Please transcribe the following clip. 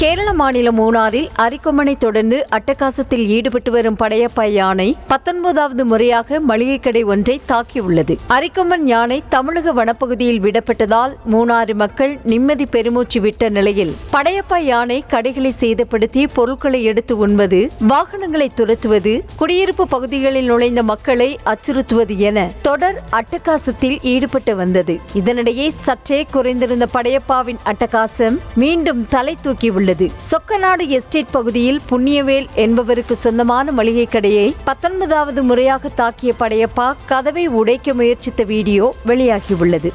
கேரள மாநிலம் மூணாரில் அரிக்கொம்மனை தொடர்ந்து அட்டகாசத்தில் ஈடுபட்டு வரும் படையப்பா யானை பத்தொன்பதாவது முறையாக மளிகை கடை ஒன்றை தாக்கியுள்ளது. அரிக்கொம்மன் யானை தமிழக வனப்பகுதியில் விடப்பட்டதால் மூணாறு மக்கள் நிம்மதி பெருமூச்சு விட்ட நிலையில் படையப்பா யானை கடைகளை சேதப்படுத்தி பொருட்களை எடுத்து உண்பது வாகனங்களை துரத்துவது குடியிருப்பு பகுதிகளில் நுழைந்த மக்களை அச்சுறுத்துவது என தொடர் அட்டகாசத்தில் ஈடுபட்டு வந்தது. இதனிடையே சற்றே குறைந்திருந்த படையப்பாவின் அட்டகாசம் மீண்டும் தலை தூக்கியுள்ளது. சொக்கநாடு எஸ்டேட் பகுதியில் புண்ணியவேல் என்பவருக்கு சொந்தமான மளிகை கடையை பத்தொன்பதாவது முறையாக தாக்கிய படையப்பா கதவை உடைக்க முயற்சித்த வீடியோ வெளியாகியுள்ளது.